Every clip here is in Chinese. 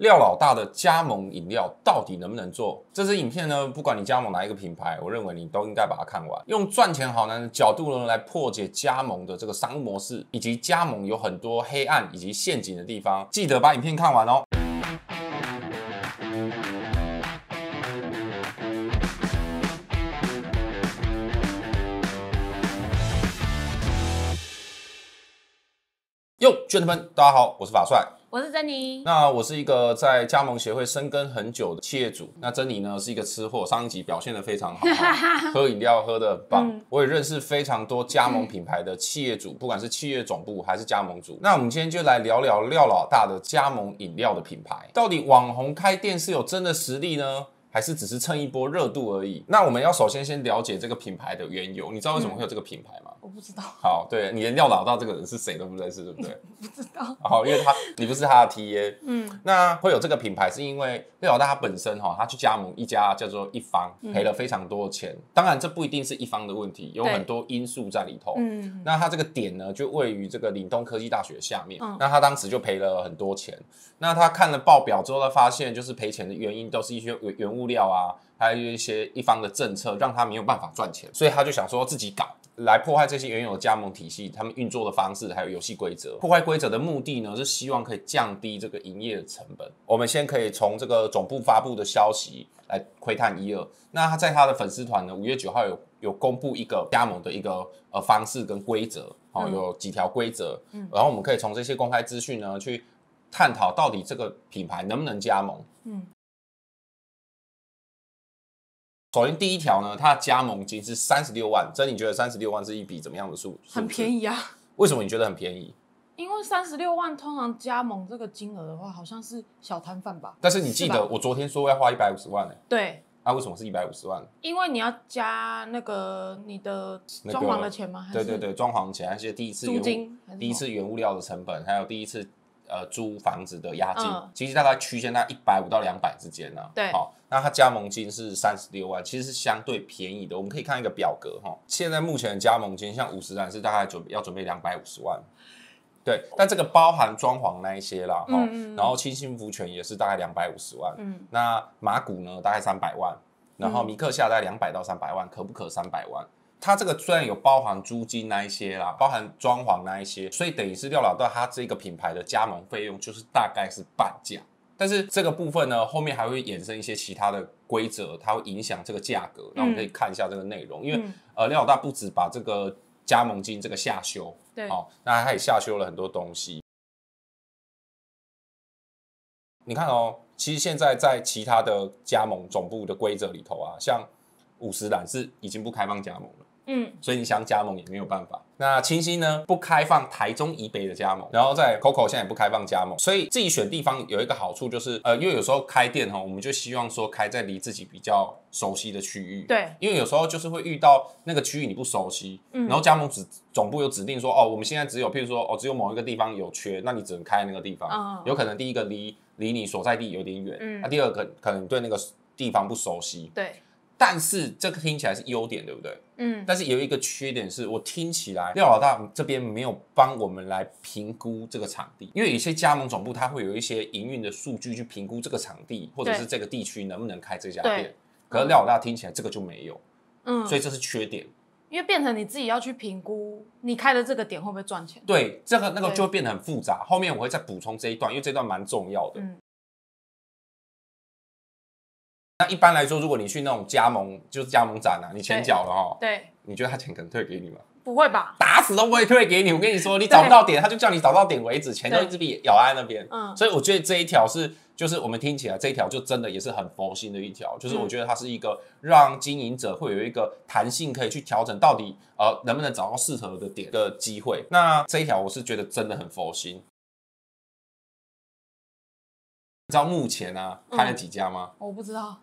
廖老大的加盟饮料到底能不能做？这支影片呢，不管你加盟哪一个品牌，我认为你都应该把它看完，用赚钱好难的角度呢来破解加盟的这个商务模式，以及加盟有很多黑暗以及陷阱的地方。记得把影片看完哦。哟，gentlemen，大家好，我是法帅。我是珍妮。那我是一个在加盟协会深耕很久的企业主。那珍妮呢是一个吃货，上一集表现的非常好，喝饮料喝的棒。我也认识非常多加盟品牌的企业主，不管是企业总部还是加盟主。那我们今天就来聊聊廖老大的加盟饮料的品牌，到底网红开店是有真的实力呢？还是只是蹭一波热度而已。那我们要首先先了解这个品牌的缘由。你知道为什么会有这个品牌吗？我不知道。好，对你连廖老大这个人是谁都不认识，对不对？不知道。好，因为他你不是他的 TA。嗯。那会有这个品牌，是因为廖老大他本身哈，他去加盟一家叫做一方，赔了非常多的钱。当然，这不一定是一方的问题，有很多因素在里头。嗯。那他这个点呢，就位于这个岭东科技大学下面。嗯。那他当时就赔了很多钱。那他看了报表之后，他发现就是赔钱的原因都是一些原原物料啊。还有一些一方的政策让他没有办法赚钱，所以他就想说自己搞来破坏这些原有的加盟体系，他们运作的方式还有游戏规则。破坏规则的目的呢，是希望可以降低这个营业的成本。我们先可以从这个总部发布的消息来窥探一二。那他在他的粉丝团呢，五月九号有有公布一个加盟的一个呃方式跟规则，哦，有几条规则。嗯，然后我们可以从这些公开资讯呢去探讨到底这个品牌能不能加盟。嗯。首先，第一条呢，它的加盟金是三十六万。这，你觉得三十六万是一笔怎么样的数？很便宜啊！为什么你觉得很便宜？因为三十六万通常加盟这个金额的话，好像是小摊贩吧？但是你记得我昨天说要花一百五十万呢？对。啊，为什么是一百五十万？因为你要加那个你的装潢的钱吗？对对对，装潢钱，而且第一次租金，第一次原物料的成本，还有第一次。呃，租房子的押金，其实大概区间在一百五到两百之间呢。对，好，那它加盟金是三十六万，其实是相对便宜的。我们可以看一个表格哈，现在目前的加盟金，像五十单是大概准要准备两百五十万，对，但这个包含装潢那一些啦，哈，然后清新福泉也是大概两百五十万，嗯，那马古呢大概三百万，然后米克夏大概两百到三百万，可不可三百万？它这个虽然有包含租金那一些啦，包含装潢那一些，所以等于是廖老大他这个品牌的加盟费用就是大概是半价。但是这个部分呢，后面还会衍生一些其他的规则，它会影响这个价格。那我们可以看一下这个内容，因为呃廖老大不止把这个加盟金这个下修，对，哦，那他也下修了很多东西。你看哦，其实现在在其他的加盟总部的规则里头啊，像五十岚是已经不开放加盟了。嗯，所以你想加盟也没有办法。那清新呢，不开放台中以北的加盟，然后在 COCO 现在也不开放加盟，所以自己选地方有一个好处就是，呃，因为有时候开店哈，我们就希望说开在离自己比较熟悉的区域。对，因为有时候就是会遇到那个区域你不熟悉，嗯，然后加盟指总部有指定说，哦，我们现在只有譬如说，哦，只有某一个地方有缺，那你只能开那个地方。有可能第一个离离你所在地有点远，嗯，那第二个可能对那个地方不熟悉。对。但是这个听起来是优点，对不对？嗯。但是有一个缺点是，我听起来廖老大这边没有帮我们来评估这个场地，因为有些加盟总部它会有一些营运的数据去评估这个场地或者是这个地区能不能开这家店。可是廖老大听起来这个就没有，嗯。所以这是缺点。因为变成你自己要去评估你开的这个点会不会赚钱。对，这个那个就会变得很复杂。后面我会再补充这一段，因为这段蛮重要的。嗯。一般来说，如果你去那种加盟，就是加盟展啊，你钱缴了哈，对，你觉得他钱可能退给你吗？不会吧，打死都不会退给你。我跟你说，你找不到点，他就叫你找到点为止，钱就一直被咬在那边。嗯，所以我觉得这一条是，就是我们听起来这一条就真的也是很佛心的一条，就是我觉得它是一个让经营者会有一个弹性，可以去调整到底呃能不能找到适合的点的机会。那这一条我是觉得真的很佛心。你知道目前啊开了几家吗？我不知道。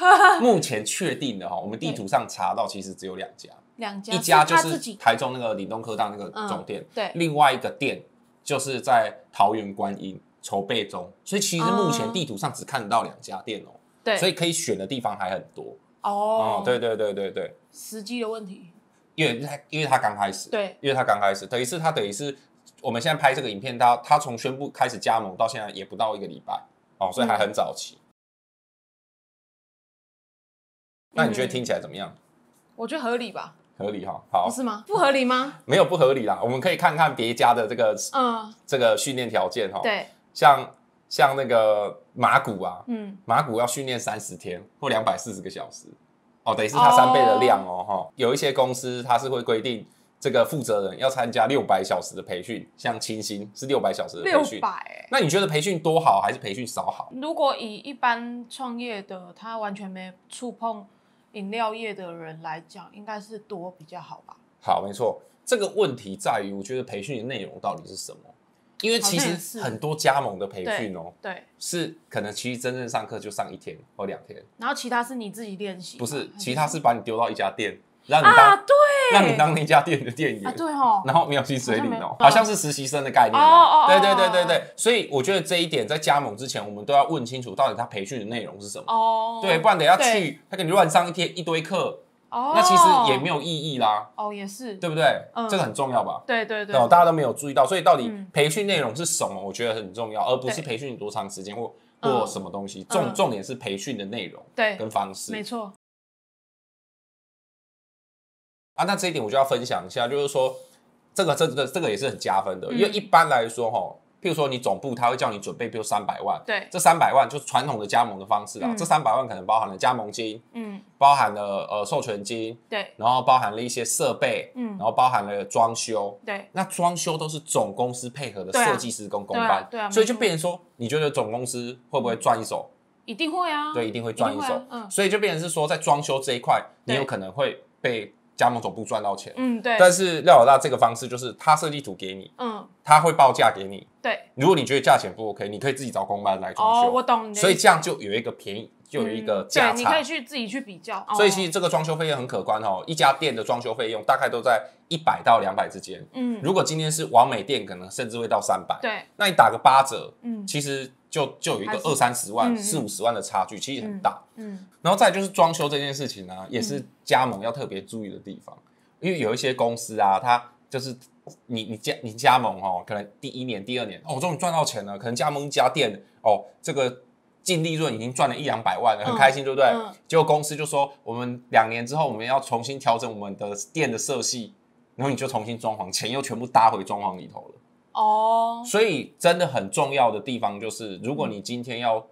目前确定的哈，我们地图上查到其实只有两家，两家，一家就是台中那个岭东科大那个总店，对，另外一个店就是在桃园观音筹备中，所以其实目前地图上只看得到两家店哦，对，所以可以选的地方还很多。哦，对对对对对，时机的问题，因为他因为他刚开始，对，因为他刚开始，等于是他等于是我们现在拍这个影片，他他从宣布开始加盟到现在也不到一个礼拜。哦，所以还很早期。那你觉得听起来怎么样？我觉得合理吧，合理哈，好不，是吗？不合理吗？没有不合理啦。我们可以看看别家的这个嗯，这个训练条件哈，对，像像那个马股啊，嗯，马骨要训练三十天或两百四十个小时，哦，等于是他三倍的量哦，哈、有一些公司它是会规定这个负责人要参加六百小时的培训，像清新是六百小时的培训。百哎。那你觉得培训多好还是培训少好？如果以一般创业的他完全没触碰饮料业的人来讲，应该是多比较好吧？好，没错，这个问题在于，我觉得培训的内容到底是什么？因为其实很多加盟的培训哦，对，是可能其实真正上课就上一天或两天，然后其他是你自己练习，不是，其他是把你丢到一家店，让你当、啊，对，让你当那家店的店员，啊，对哦，然后没有薪水领哦，好像是实习生的概念哦啊。哦对对哦哦对对对，所以我觉得这一点在加盟之前，我们都要问清楚到底他培训的内容是什么。哦，对，不然等下去他给你乱上一天一堆课，哦，那其实也没有意义啦，哦，也是，对不对？嗯。这个很重要吧？对对对，哦，大家都没有注意到，所以到底嗯。培训内容是什么？我觉得很重要，而不是培训你多长时间或嗯。或什么东西。重嗯。重点是培训的内容对，跟方式。没错，啊。那这一点我就要分享一下，就是说这个这个这个也是很加分的，嗯因为一般来说哈，譬如说你总部他会叫你准备，比如三百万，对，这三百万就是传统的加盟的方式啊，嗯这三百万可能包含了加盟金，嗯，包含了呃授权金，对然后包含了一些设备，嗯然后包含了装修。对，那装修都是总公司配合的设计师跟工对啊班，对啊所以就变成说，你觉得总公司会不会赚一手？一定会啊，对，一定会赚一手。一啊嗯所以就变成是说，在装修这一块，你有可能会被加盟总部赚到钱。嗯，对，但是廖老大这个方式就是，他设计图给你，嗯，他会报价给你。对，如果你觉得价钱不 OK，你可以自己找工班来装哦，修。我懂你的，所以这样就有一个便宜，就有一个嗯价对，你可以。去自己去比较，所以哦其实这个装修费用很可观哦，一家店的装修费用大概都在一百到两百之间。嗯，如果今天是完美店，可能甚至会到三百。对，那你打个八折，嗯其实就就有一个二三十万、四五十万的差距，其实很大。嗯，然后再就是装修这件事情呢、也是加盟要特别注意的地方，因为有一些公司啊，它就是你你加你加盟哦，可能第一年、第二年哦，我终于赚到钱了，可能加盟一家店哦，这个净利润已经赚了一两百万了，很嗯开心，对不对？嗯结果公司就说，我们两年之后我们要重新调整我们的店的色系，然后你就重新装潢，钱又全部搭回装潢里头了。哦，所以真的很重要的地方就是，如果你今天要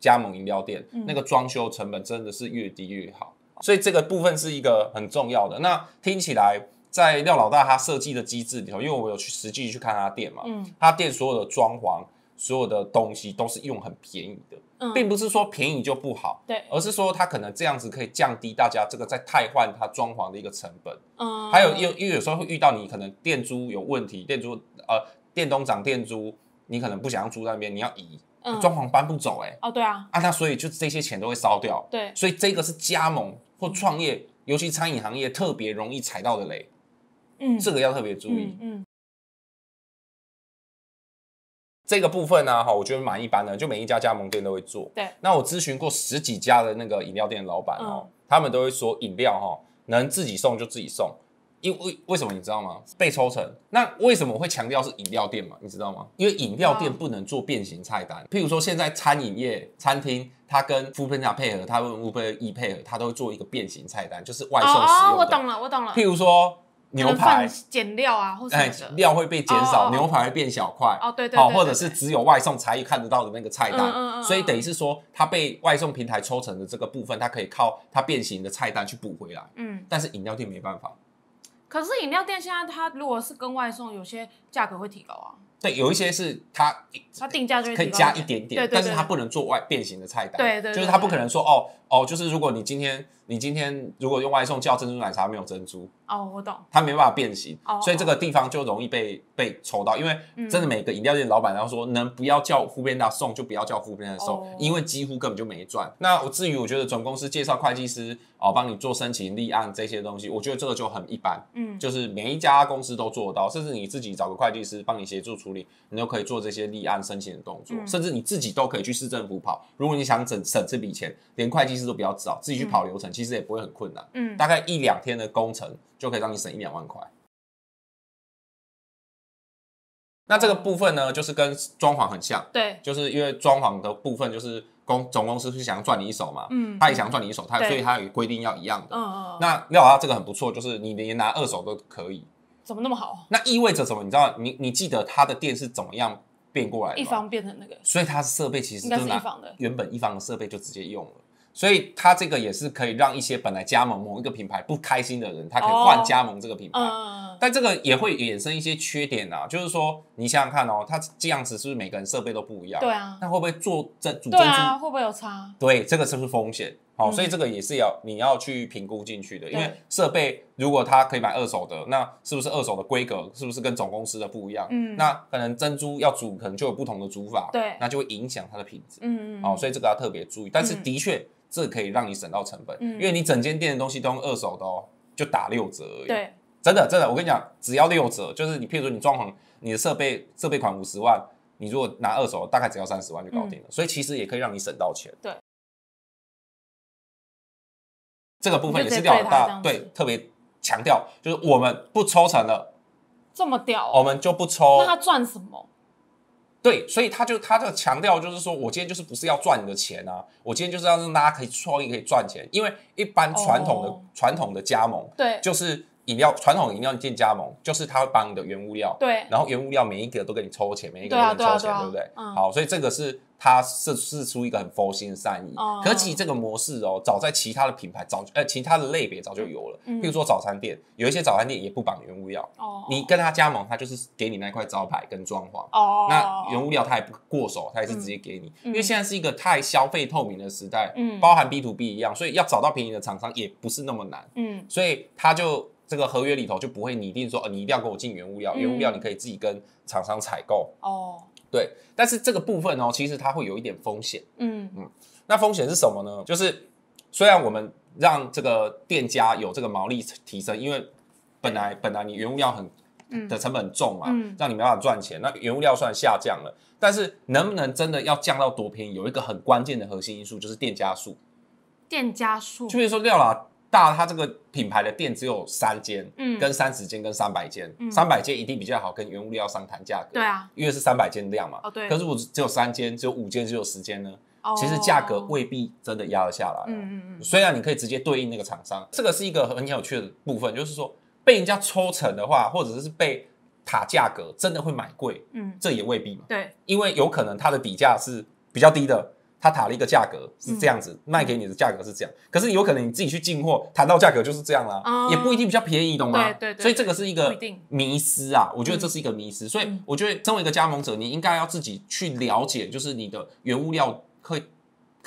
加盟饮料店，嗯那个装修成本真的是越低越好。所以这个部分是一个很重要的。那听起来，在廖老大他设计的机制里头，因为我有去实际去看他店嘛，嗯他店所有的装潢、所有的东西都是用很便宜的，嗯，并不是说便宜就不好，对，而是说他可能这样子可以降低大家这个在汰换他装潢的一个成本。嗯，还有因为因为有时候会遇到你可能店租有问题，店租呃店东涨店租，你可能不想要租在那边，你要移，嗯。装潢搬不走哎、哦，对啊，啊那所以就这些钱都会烧掉，对，所以这个是加盟或创业，尤其餐饮行业特别容易踩到的雷，嗯，这个要特别注意。嗯嗯。这个部分呢，哈，我觉得蛮一般的，就每一家加盟店都会做。对，那我咨询过十几家的那个饮料店的老板哦，嗯。他们都会说饮料哈能自己送就自己送，因为为什么你知道吗？被抽成。那为什么我会强调是饮料店嘛？你知道吗？因为饮料店哦不能做变形菜单，譬如说现在餐饮业餐厅，它跟富喷茶配合，它跟乌贝一配合，它都会做一个变形菜单，就是外送哦哦，使用的。我懂了，我懂了，譬如说牛排，减料啊，或者哎，，料会被减少，哦哦哦牛排会变小块，哦，对对，好，对或者是只有外送才看得到的那个菜单，嗯嗯嗯所以等于是说，它被外送平台抽成的这个部分，它可以靠它变形的菜单去补回来，嗯，但是饮料店没办法。可是饮料店现在它如果是跟外送，有些价格会提高啊，对，有一些是它它定价可以加一点点，但是它不能做外变形的菜单，对对对就是它不可能说哦哦，就是如果你今天你今天如果用外送叫珍珠奶茶没有珍珠，哦，我懂，它没办法变形，哦所以这个地方就容易被被抽到，因为嗯。真的每个饮料店老板然后说能不要叫副边大送就不要叫副边大送，哦。因为几乎根本就没赚。那我至于我觉得总公司介绍会计师哦帮你做申请立案这些东西，我觉得这个就很一般，嗯，就是每一家公司都做得到，甚至你自己找个会计师帮你协助处理，你都可以做这些立案申请的动作，嗯。甚至你自己都可以去市政府跑。如果你想省省这笔钱，连会计师都不要找，自己去跑流程，其实也不会很困难。嗯，大概一两天的工程就可以让你省一两万块。那这个部分呢，就是跟装潢很像，对，就是因为装潢的部分就是公总公司是想赚你一手嘛，嗯，他也想赚你一手，他所以他有规定要一样的。嗯那廖老大这个很不错，就是你连拿二手都可以。怎么那么好？那意味着什么？你知道，你你记得他的店是怎么样变过来的？一方变成那个，所以他的设备其实应该就是拿一方的，原本一方的设备就直接用了，所以它这个也是可以让一些本来加盟某一个品牌不开心的人，他可以换哦加盟这个品牌。嗯，但这个也会衍生一些缺点啊，就是说你想想看哦，它这样子是不是每个人设备都不一样？对啊，那会不会做珍煮珍珠？对啊，会不会有差？对，这个是不是风险？好、嗯所以这个也是要你要去评估进去的，因为对设备如果它可以买二手的，那是不是二手的规格是不是跟总公司的不一样？嗯那可能珍珠要煮，可能就有不同的煮法，对那就会影响它的品质。嗯嗯，哦，所以这个要特别注意。但是嗯的确，这可以让你省到成本，嗯因为你整间店的东西都用二手的哦，就打六折而已。，对，真的真的，我跟你讲，只要六折，就是你譬如说你装潢，你的设备设备款五十万，你如果拿二手，大概只要三十万就搞定了。所以其实也可以让你省到钱。对。这个部分也是你就直接廖老大对特别强调，就是我们不抽成了，这么屌哦，我们就不抽那。他赚什么？对，所以他就他就强调就是说，我今天就是不是要赚你的钱啊，我今天就是要让大家可以创业可以赚钱，因为一般传统的哦。传、统的加盟对。就是饮料传统饮料店加盟，就是他会帮你的原物料，对，然后原物料每一个都给你抽钱，每一个都给你抽钱，对啊对啊不对？嗯。好，所以这个是他是是出一个很佛心的善意。哦。可是其实这个模式哦，早在其他的品牌早呃其他的类别早就有了，嗯。譬如说早餐店，有一些早餐店也不绑原物料，哦，你跟他加盟，他就是给你那块招牌跟装潢。哦，那原物料他也不过手，他也是直接给你，嗯。因为现在是一个太消费透明的时代，嗯。包含 B to B 一样，所以要找到便宜的厂商也不是那么难，嗯。所以他就这个合约里头就不会拟定说，呃，你一定要给我进原物料，嗯。原物料你可以自己跟厂商采购，哦对，但是这个部分哦，其实它会有一点风险，嗯嗯那风险是什么呢？就是虽然我们让这个店家有这个毛利提升，因为本来本来你原物料很嗯的成本很重嘛，嗯让你没办法赚钱。那原物料算下降了，但是能不能真的要降到多便宜？有一个很关键的核心因素就是店家数。店家数就比如说廖老大，它这个品牌的店只有三间，嗯跟三十间跟三百间，嗯三百间一定比较好跟原物料商谈价格，对，啊，因为是三百间量嘛。哦对可是我只有三间，只有五间，只有十间呢，哦其实价格未必真的压得下来。嗯嗯嗯虽然你可以直接对应那个厂商，这个是一个很有趣的部分，就是说被人家抽成的话，或者是被塔价格，真的会买贵，嗯，这也未必嘛，对，因为有可能它的底价是比较低的。他塔了一个价格是这样子，卖给你的价格是这样，可是有可能你自己去进货，谈到价格就是这样啦，哦。也不一定比较便宜，懂吗？对对对所以这个是一个迷失啊，我觉得这是一个迷失，所以嗯。我觉得身为一个加盟者，你应该要自己去了解，就是你的原物料会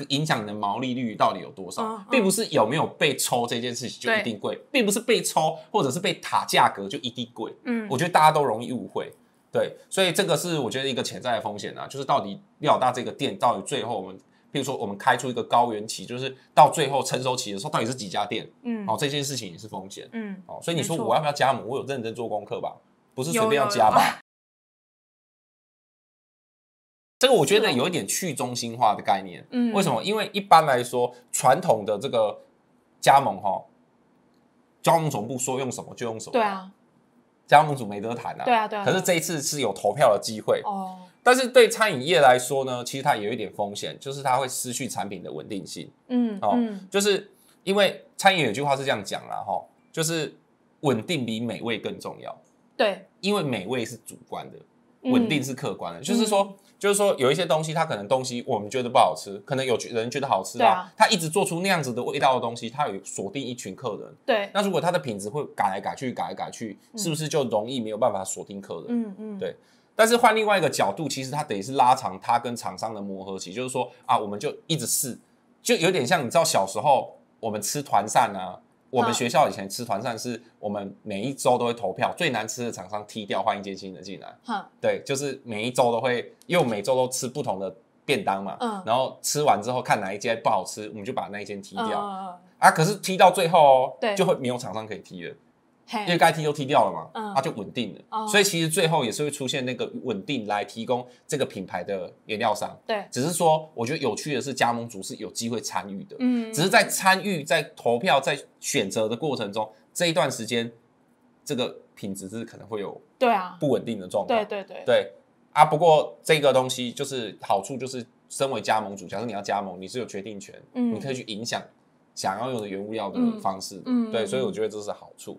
影响你的毛利率到底有多少，嗯嗯并不是有没有被抽这件事情就一定贵，并不是被抽或者是被塔价格就一定贵，嗯我觉得大家都容易误会。对，所以这个是我觉得一个潜在的风险啊，就是到底廖老大这个店到底最后我们，譬如说我们开出一个高原期，就是到最后成熟期的时候，到底是几家店？嗯哦，这件事情也是风险。嗯哦，所以你说我要不要加盟？我有认真做功课吧，不是随便要有有有加吧？这个我觉得有一点去中心化的概念。嗯为什么？因为一般来说，传统的这个加盟哈，加盟总部说用什么就用什么，对，啊加盟主没得谈啊。对啊对啊，可是这一次是有投票的机会，哦但是对餐饮业来说呢，其实它有一点风险，就是它会失去产品的稳定性。哦嗯哦就是因为餐饮有句话是这样讲啦，哈，就是稳定比美味更重要。对因为美味是主观的，嗯稳定是客观的。就是说，就是说，有一些东西，它可能东西我们觉得不好吃，可能有人觉得好吃啊他一直做出那样子的味道的东西，它有锁定一群客人。对。那如果它的品质会改来改去，改来改去，是不是就容易没有办法锁定客人？嗯嗯。对。但是换另外一个角度，其实它得是拉长它跟厂商的磨合期，就是说啊，我们就一直试，就有点像你知道小时候我们吃团扇啊，我们嗯学校以前吃团扇是我们每一周都会投票，最难吃的厂商踢掉，换一间新的进来。哈对，就是每一周都会，因为我每周都吃不同的便当嘛，嗯然后吃完之后看哪一间不好吃，我们就把那一间踢掉、嗯啊。可是踢到最后哦，对就会没有厂商可以踢了。因为嘿该踢都踢掉了嘛，嗯。它就稳定了。哦。所以其实最后也是会出现那个稳定来提供这个品牌的原料商。对。只是说，我觉得有趣的是，加盟主是有机会参与的，嗯。只是在参与、在投票、在选择的过程中，这一段时间，这个品质是可能会有对啊，不稳定的状况。对对对，对。啊，不过这个东西就是好处就是，身为加盟主，假设你要加盟，你是有决定权，嗯。你可以去影响想要用的原物料的嗯。方式。的。嗯。对，嗯所以我觉得这是好处。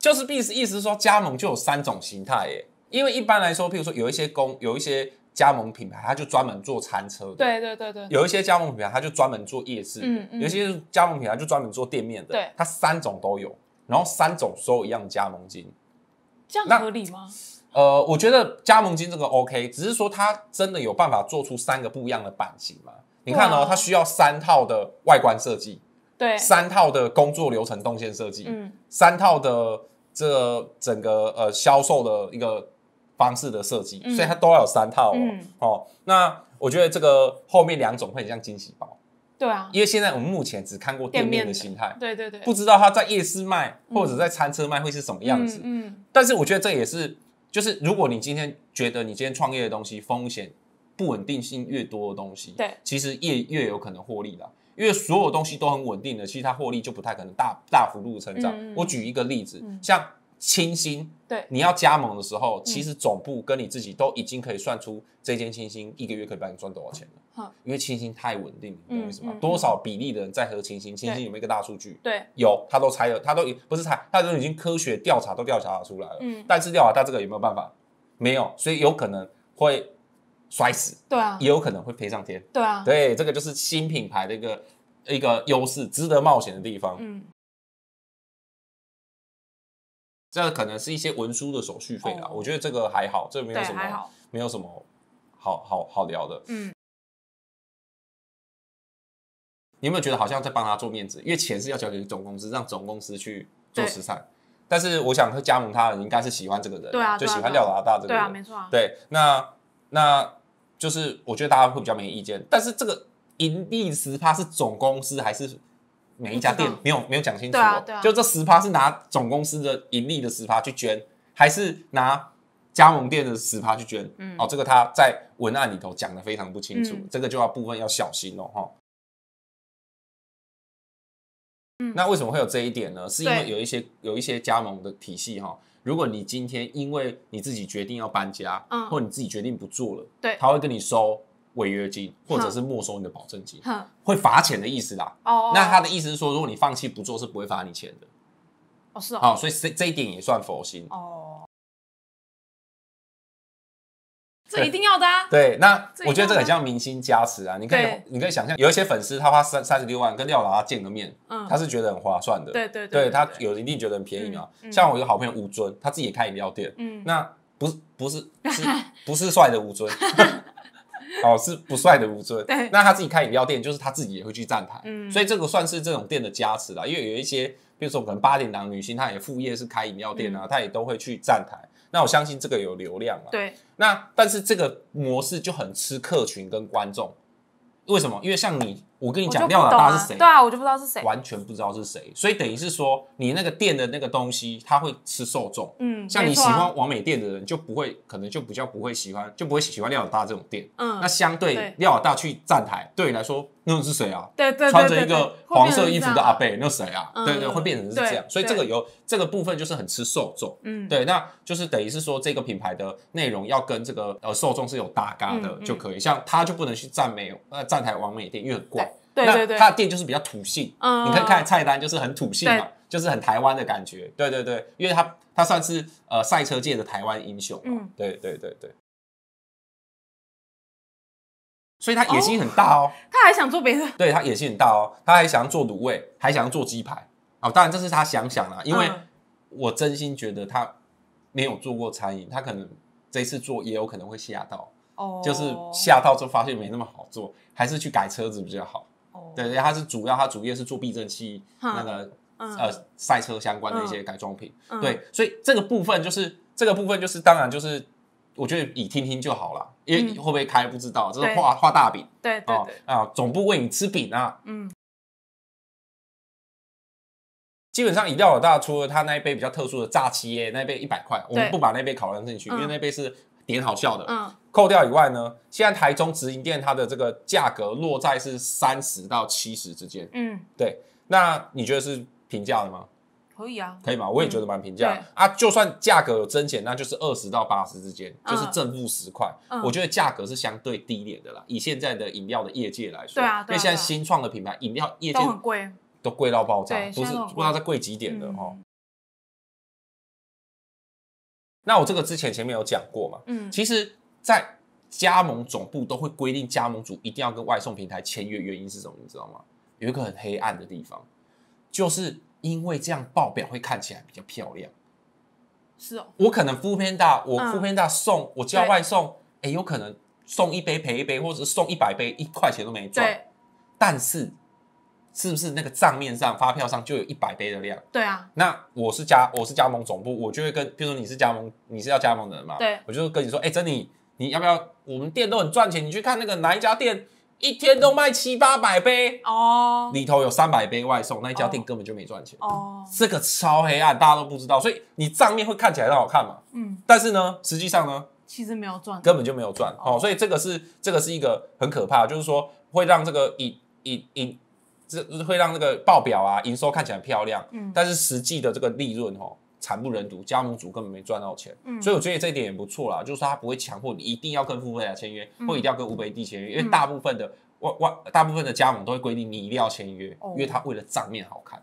就是意思意思是说，加盟就有三种形态耶。因为一般来说，譬如说有一些公有一些加盟品牌，它就专门做餐车的，对对对对，有一些加盟品牌，它就专门做夜市，嗯嗯有一些加盟品牌就专门做店面的，对它三种都有，然后三种收一样的加盟金。这样合理吗？呃，我觉得加盟金这个 OK，只是说它真的有办法做出三个不一样的版型吗？你看哦，它需要三套的外观设计，对，三套的工作流程动线设计，嗯。三套的这整个呃销售的一个方式的设计，嗯。所以它都要有三套哦。嗯。哦，那我觉得这个后面两种会很像惊喜包，对啊，因为现在我们目前只看过店面的形态，对对对，不知道它在夜市卖嗯或者在餐车卖会是什么样子。嗯嗯。但是我觉得这也是，就是如果你今天觉得你今天创业的东西风险不稳定性越多的东西，对，其实越越有可能获利啦。因为所有东西都很稳定的，其实它获利就不太可能大大幅度的成长。我举一个例子，嗯像清新，对你要加盟的时候，其实总部跟你自己都已经可以算出这间清新一个月可以帮你赚多少钱了。好因为清新太稳定了，你懂我意思吗？多少比例的人在喝清新？清新有没有一个大数据？对，有，他都猜了，他都已不是猜，他都已经科学调查都调查出来了。嗯但是调查他这个有没有办法？没有，所以有可能会摔死，对啊也，有可能会飞上天。对啊，对，这个就是新品牌的一个一个优势，值得冒险的地方。嗯这可能是一些文书的手续费啦，哦我觉得这个还好，这没有，什么，没有什么好好好聊的。嗯你有没有觉得好像在帮他做面子？因为钱是要交给总公司，让总公司去做对慈善。但是我想会加盟他的人应该是喜欢这个人，对啊就喜欢廖老大这个人。对啊，没错啊，对，那那就是我觉得大家会比较没意见，但是这个盈利十趴是总公司还是每一家店没有没有讲清楚、哦。对啊对啊。就这十趴是拿总公司的盈利的十趴去捐，还是拿加盟店的十趴去捐？嗯。哦，这个他在文案里头讲的非常不清楚，嗯。这个就要部分要小心哦，哈。嗯。那为什么会有这一点呢？是因为有一些有一些加盟的体系哈，如果你今天因为你自己决定要搬家，嗯。或你自己决定不做了，对。他会跟你收违约金，或者是没收你的保证金，会罚钱的意思啦。哦，那他的意思是说，如果你放弃不做，是不会罚你钱的。哦是哦，好，所以这这一点也算佛心。哦，这一定要的啊，对，那我觉得这很像明星加持啊。你可以你可以想象，有一些粉丝他花三三十六万跟廖老大见个面，嗯，他是觉得很划算的。对对对他有一定觉得很便宜嘛。嗯嗯像我一个好朋友吴尊，他自己也开饮料店，嗯，那不是不是是不是帅的吴尊，哦，是不帅的吴尊。对那他自己开饮料店，就是他自己也会去站台，嗯所以这个算是这种店的加持啦。因为有一些，比如说可能八点档女星，她也副业是开饮料店啊，她也都会去站台。那我相信这个有流量啊。对，那但是这个模式就很吃客群跟观众，为什么？因为像你，我跟你讲，廖老大是谁？对啊，我就不知道是谁，完全不知道是谁，所以等于是说，你那个店的那个东西，他会吃受众。嗯，像你喜欢王美店的人，就不会，可能就比较不会喜欢，就不会喜欢廖老大这种店。嗯那，相对对廖老大去站台，对你来说，那种是谁啊？对对对，穿着一个黄色衣服的阿，贝，那谁啊？嗯对对，会变成是这样。所以这个有这个部分就是很吃受众。嗯，对，那就是等于是说，这个品牌的内容要跟这个呃受众是有搭嘎的就可以。像他就不能去赞美呃站台王美店，因为很怪。对对对，那他的店就是比较土性，嗯你可以看菜单就是很土性嘛，就是很台湾的感觉。对对对，因为他他算是呃赛车界的台湾英雄嘛。嗯对对对对。所以他 野心很大哦，他还想做别的，对他野心很大哦，他还想要做卤味，还想要做鸡排。哦，当然这是他想想啦，因为嗯我真心觉得他没有做过餐饮，他可能这次做也有可能会吓到，哦，就是吓到之后发现没那么好做，还是去改车子比较好。哦，对对，他是主要他主业是做避震器那个嗯。呃赛车相关的一些改装品。嗯。对，所以这个部分就是这个部分就是当然就是我觉得以听听就好了，因为嗯。会不会开不知道，这是对。画画大饼哦对对对，啊，总部喂你吃饼啊。嗯。基本上饮料老大除了他那一杯比较特殊的炸七耶那一杯一百块，我们不把那杯考量进去，因为嗯。那杯是点好笑的。嗯扣掉以外呢，现在台中直营店它的这个价格落在是三十到七十之间。嗯，对，那你觉得是平价的吗？可以啊，可以吗？我也觉得蛮平价、对啊。就算价格有增减，那就是二十到八十之间，嗯就是正负十块。嗯我觉得价格是相对低廉的啦。以现在的饮料的业界来说，对啊对啊因为现在新创的品牌饮料业界都很贵。都贵到爆炸，不是不知道再贵几点的嗯哦。那我这个之前前面有讲过嘛，嗯，其实，在加盟总部都会规定加盟主一定要跟外送平台签约，原因是什么？你知道吗？有一个很黑暗的地方，就是因为这样报表会看起来比较漂亮。是哦，我可能副偏大，我嗯副偏大送，我叫外送，哎，有可能送一杯赔一杯，或者是送一百杯一块钱都没赚。对但是，是不是那个账面上发票上就有一百杯的量？对啊，那我是加我是加盟总部，我就会跟，比如说你是加盟，你是要加盟的人嘛，对我就跟你说，哎、珍妮，你要不要？我们店都很赚钱，你去看那个哪一家店，一天都卖七八百杯，哦。里头有三百杯外送，那一家店根本就没赚钱。哦，这个超黑暗，大家都不知道，所以你账面会看起来很好看嘛，嗯，但是呢，实际上呢，其实没有赚，根本就没有赚。哦。哦所以这个是这个是一个很可怕，就是说会让这个以以以这会让那个报表啊营收看起来很漂亮，嗯。但是实际的这个利润哦惨不忍睹，加盟主根本没赚到钱，嗯所以我觉得这一点也不错啦，就是说他不会强迫你一定要跟付费来签约，嗯或一定要跟五北地签约，因为嗯大部分的外外大部分的加盟都会规定你一定要签约，哦因为他为了账面好看。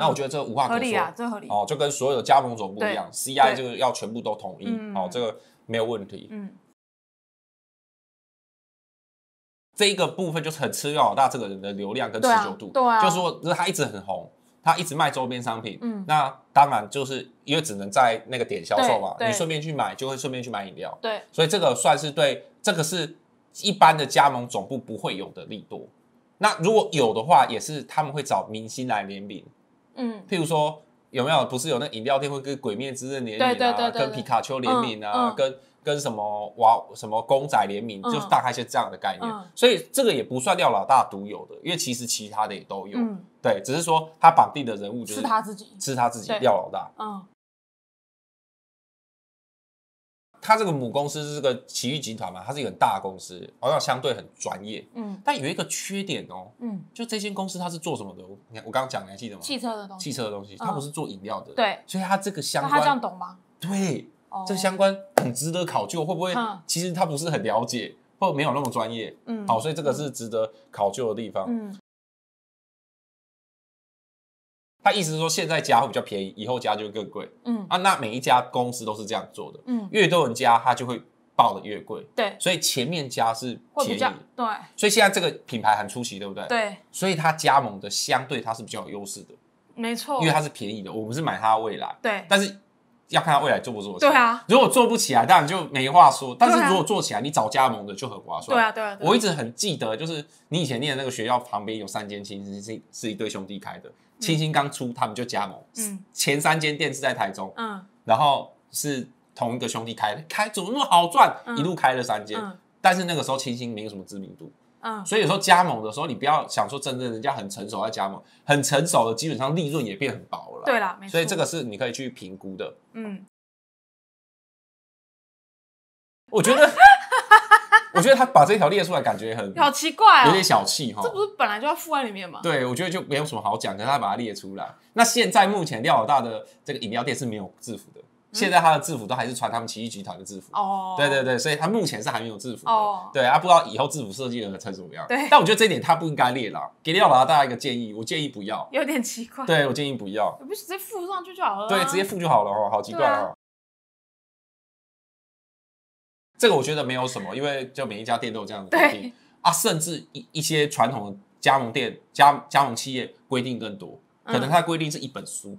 那我觉得这无话可说，合理啊，这合理，哦，就跟所有的加盟总部一样，CI 对这个要全部都统一，嗯哦，这个没有问题。嗯，这一个部分就是很吃廖老大这个人的流量跟持久度，对啊就是说就是他一直很红，他一直卖周边商品，嗯。那当然就是因为只能在那个点销售嘛，你顺便去买就会顺便去买饮料，对，所以这个算是对，这个是一般的加盟总部不会有的利多。那如果有的话，也是他们会找明星来联名，嗯，譬如说有没有不是有那饮料店会跟《鬼灭之刃》联名啊，跟皮卡丘联名啊，跟跟什么娃什么公仔联名，嗯。就是大概是这样的概念。嗯。所以这个也不算廖老大独有的，因为其实其他的也都有。嗯，对，只是说他绑定的人物就是他自己，是他自己廖老大。嗯。他这个母公司是这个奇遇集团嘛，它是一个很大的公司，好像相对很专业，嗯。但有一个缺点哦，嗯，就这间公司它是做什么的？我你看我刚刚讲你还记得吗？汽车的东西，汽车的东西，嗯。它不是做饮料的，对，所以它这个相关他这样关懂吗？对哦，这相关很值得考究，会不会嗯。其实他不是很了解，或没有那么专业？嗯，好，所以这个是值得考究的地方。嗯。他意思是说，现在加会比较便宜，以后加就会更贵。嗯。啊。那每一家公司都是这样做的，嗯，越多人加，它就会报的越贵。对，所以前面加是便宜，对。所以现在这个品牌很出奇，对不对？。对，所以它加盟的相对它是比较有优势的，没错，因为它是便宜的，我们是买它的未来，对。但是要看他未来做不做得起来。对啊，如果做不起来，当然就没话说。但是如果做起来，你找加盟的就很划算。对啊对啊，我一直很记得，就是你以前念的那个学校旁边有三间清新是是一对兄弟开的，清新刚出他们就加盟，嗯前三间店是在台中，嗯然后是同一个兄弟开的，开怎么那么好赚？嗯一路开了三间，嗯但是那个时候清新没有什么知名度，嗯，所以有时候加盟的时候，你不要想说真正人家很成熟在加盟，很成熟的基本上利润也变很薄了。对啦，没错，所以这个是你可以去评估的。嗯我觉得，我觉得他把这条列出来，感觉很好奇怪哦有点，小气哈这。不是本来就要附在里面吗？对，我觉得就没有什么好讲，可是他把它列出来。那现在目前廖老大的这个饮料店是没有制服的，现在他的制服都还是穿他们奇异集团的制服。嗯哦，对对对，所以他目前是还没有制服的。哦对啊，不知道以后制服设计的成什么样。对但我觉得这一点他不应该列了。给廖老大一个建议，我建议不要。有点奇怪，对我建议不要。你不直接附上去就好了啊，对，直接附就好了哦，好奇怪对哦。这个我觉得没有什么，因为就每一家店都有这样的规定啊，甚至一一些传统的加盟店、加加盟企业规定更多，可能嗯它的规定是一本书，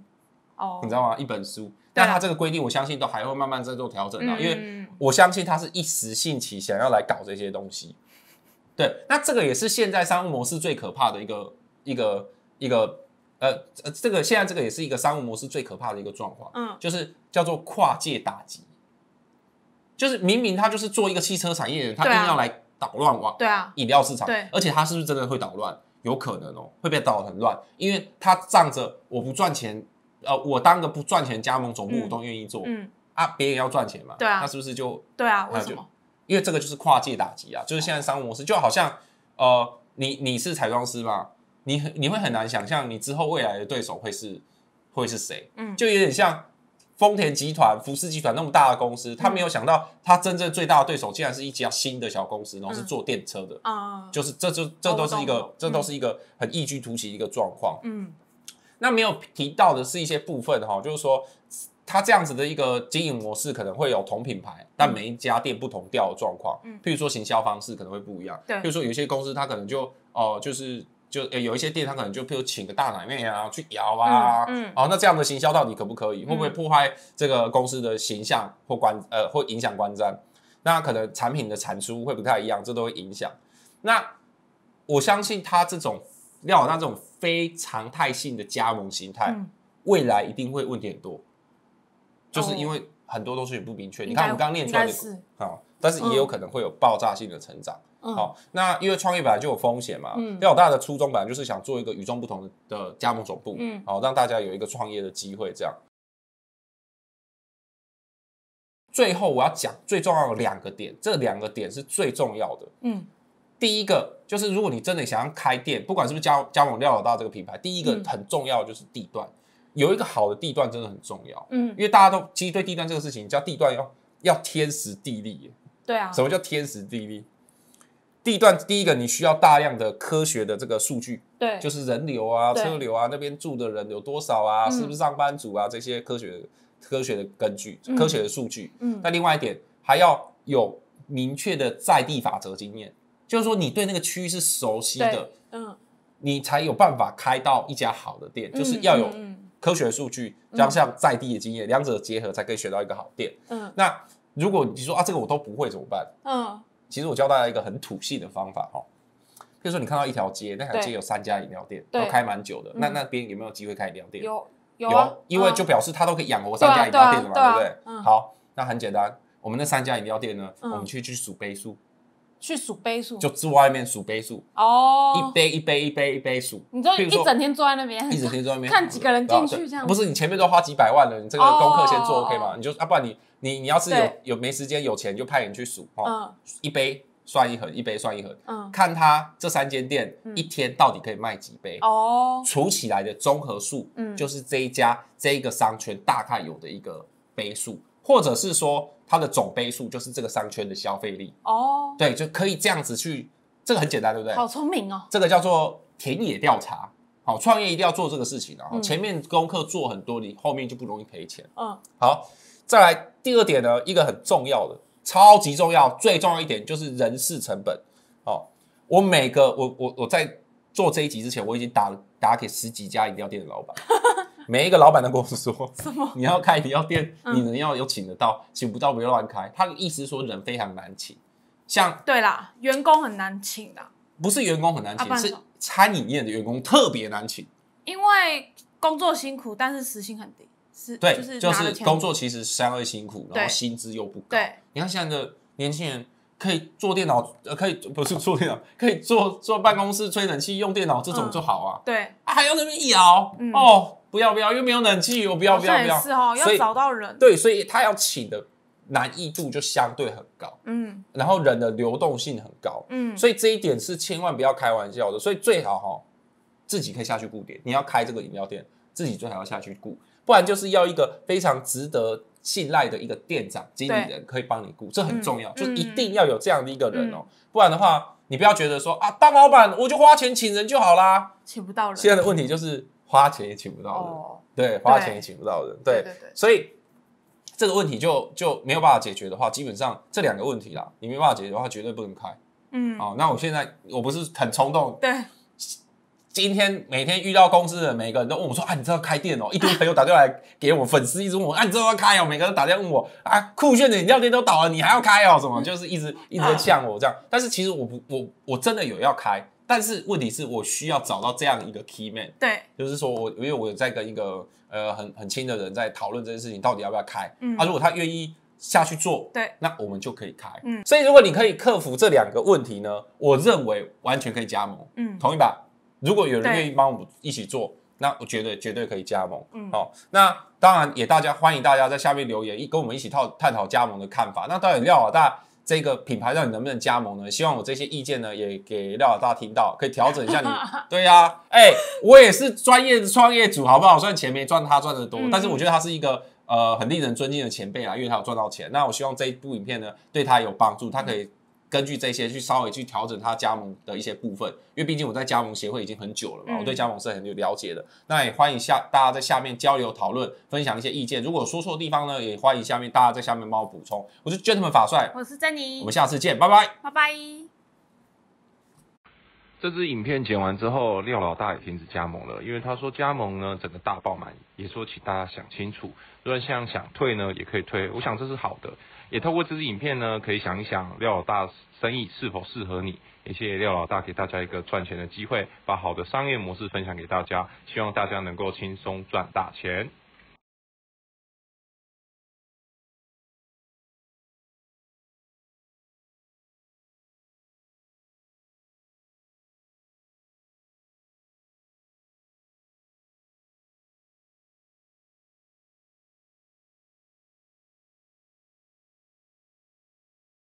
哦，你知道吗？一本书，但他这个规定，我相信都还会慢慢在做调整的，嗯因为嗯我相信他是一时兴起想要来搞这些东西。对，那这个也是现在商务模式最可怕的一个一个一个呃呃，这个现在这个也是一个商务模式最可怕的一个状况，嗯就是叫做跨界打击。就是明明他就是做一个汽车产业的人，他对啊硬要来捣乱哇对啊，饮料市场，对而且他是不是真的会捣乱？有可能哦，会被捣得很乱，因为他仗着我不赚钱，呃，我当个不赚钱加盟总部嗯我都愿意做、嗯，啊，别人要赚钱嘛，对啊那是不是就对啊，为什么？因为这个就是跨界打击啊，就是现在商务模式，就好像呃，你你是彩妆师嘛，你很你会很难想象你之后未来的对手会是会是谁，嗯就有点像丰田集团、福斯集团那么大的公司，他没有想到他真正最大的对手竟然是一家新的小公司，然后是做电车的，啊，就是这就这都是一个这都是一个很异军突起的一个状况。嗯那没有提到的是一些部分哈，就是说它这样子的一个经营模式可能会有同品牌，但每一家店不同调的状况。嗯譬如说行销方式可能会不一样。对譬如说有一些公司它可能就哦、就是就、诶有一些店它可能就譬如请个大奶妹啊去摇啊，嗯嗯哦，那这样的行销到底可不可以？会不会破坏这个公司的形象或观呃或影响观瞻？那可能产品的产出会不太一样，这都会影响。那我相信它这种廖老大这种非常态性的加盟形态，嗯，未来一定会问题很多，就是哦因为很多都是不明确。你看我们刚刚念出来的是啊，但是也有可能会有爆炸性的成长。嗯好，那因为创业本来就有风险嘛，嗯廖老大的初衷本来就是想做一个与众不同的的加盟总部，嗯好让大家有一个创业的机会，这样。最后我要讲最重要的两个点，这两个点是最重要的。嗯第一个就是，如果你真的想要开店，不管是不是加加盟廖老大这个品牌，第一个嗯。很重要的就是地段，有一个好的地段真的很重要，嗯，因为大家都其实对地段这个事情，叫地段要要天时地利耶。对啊，什么叫天时地利？地段第一个，你需要大量的科学的这个数据，对，就是人流啊、对。车流啊，那边住的人有多少啊，嗯。是不是上班族啊，这些科学科学的根据、嗯。科学的数据。嗯。那另外一点，还要有明确的在地法则经验，就是说你对那个区域是熟悉的，，嗯，你才有办法开到一家好的店，就是嗯要有嗯科学数据，加上在地的经验，两者结合才可以选到一个好店。嗯。那如果你说啊，这个我都不会怎么办？嗯。其实我教大家一个很土性的方法哈。比如说，你看到一条街，那条街有三家饮料店，都开蛮久的，那嗯。那边有没有机会开饮料店？有有啊，因为嗯就表示它都可以养活三家饮料店了嘛，对不对？好，那很简单，我们那三家饮料店呢，嗯。我们去去数杯数，去数杯数，就坐外面数杯数，哦。一，杯一杯一杯一杯数，你就一整天坐在那边，一整天坐在那边 看几个人进去这样。不是你前面都花几百万了，你这个功课先做哦 OK 吗？你就啊，不然你你你要是有对。有没时间有钱，就派人去数哦，嗯。一杯算一盒，一杯算一盒，嗯，看他这三间店嗯。一天到底可以卖几杯，哦，除起来的综合数，嗯。就是这一家这一个商圈大概有的一个杯数，或者是说它的总杯数就是这个商圈的消费力，哦，对，就可以这样子去，这个很简单，对不对？好聪明哦，这个叫做田野调查。好，创业一定要做这个事情啊！嗯前面功课做很多，你后面就不容易赔钱。嗯好，再来第二点呢，一个很重要的，超级重要，最重要一点就是人事成本。哦，我每个我我我在做这一集之前，我已经打打给十几家饮料店的老板，每一个老板都跟我说，什么？你要开饮料店，嗯。你人要有请得到，请不到不要乱开。他的意思是说人非常难请，像对啦，员工很难请的，不是员工很难请，是餐饮业的员工特别难请。因为工作辛苦，但是时薪很低，是对，就是工作其实相对辛苦，然对。后薪资又不高。对，你看现在的年轻人可以坐电脑，呃，可以不是坐电脑，可以坐坐办公室吹冷气用电脑这种嗯。就好啊，对，啊还要那边摇、嗯。哦，不要不要，又没有冷气，我不要不要不要。是哦，要找到人，对，所以他要请的难易度就相对很高，嗯然后人的流动性很高，嗯，所以这一点是千万不要开玩笑的。所以最好哈、自己可以下去顾点。你要开这个饮料店，自己最好要下去顾，不然就是要一个非常值得信赖的一个店长、经理人可以帮你顾，这很重要，嗯就一定要有这样的一个人哦、不然的话，你不要觉得说啊，当老板我就花钱请人就好啦。请不到人，现在的问题就是花钱也请不到人，哦，对，花钱也请不到人，对，对对，所以这个问题就就没有办法解决的话，基本上这两个问题啦，你没办法解决的话，绝对不能开。嗯，哦，那我现在我不是很冲动，对，今天每天遇到公司的每个人都问我说啊，你知道开店哦？一堆朋友打电话来给我，粉丝一直问我啊，你知道要开哦？每个人打电话问我啊，酷炫的饮料店都倒了，你还要开哦？什么？就是一直一直在呛我这样。但是其实我不，我我真的有要开，但是问题是我需要找到这样一个 key man，对，就是说我因为我有在跟一个呃很很亲的人在讨论这件事情，到底要不要开？嗯啊，如果他愿意下去做，对，那我们就可以开。嗯所以如果你可以克服这两个问题呢，我认为完全可以加盟。嗯，同意吧？如果有人对愿意帮我们一起做，那我觉得绝对可以加盟。嗯好、那当然也大家欢迎大家在下面留言，一跟我们一起讨探讨加盟的看法。那当然廖老大这个品牌到底能不能加盟呢？希望我这些意见呢也给廖老大听到，可以调整一下你。对呀，哎，我也是专业的创业主，好不好？虽然钱没赚他赚的多，但是我觉得他是一个呃很令人尊敬的前辈啊，因为他有赚到钱。那我希望这一部影片呢对他有帮助，他可以。根据这些去稍微去调整他加盟的一些部分，因为毕竟我在加盟协会已经很久了嘛，我对加盟是很有了解的。那也欢迎下大家在下面交流讨论，分享一些意见。如果说错地方呢，也欢迎下面大家在下面帮我补充。我是 Gentleman 法帅，我是珍妮，我们下次见，拜拜，拜拜。这支影片剪完之后，廖老大也停止加盟了，因为他说加盟呢整个大爆满，也说请大家想清楚，如果像想退呢也可以退，我想这是好的。也透过这支影片呢，可以想一想廖老大生意是否适合你。也谢谢廖老大给大家一个赚钱的机会，把好的商业模式分享给大家，希望大家能够轻松赚大钱。